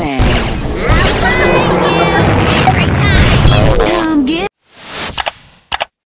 bang.